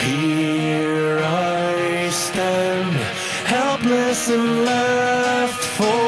Here I stand, helpless and left for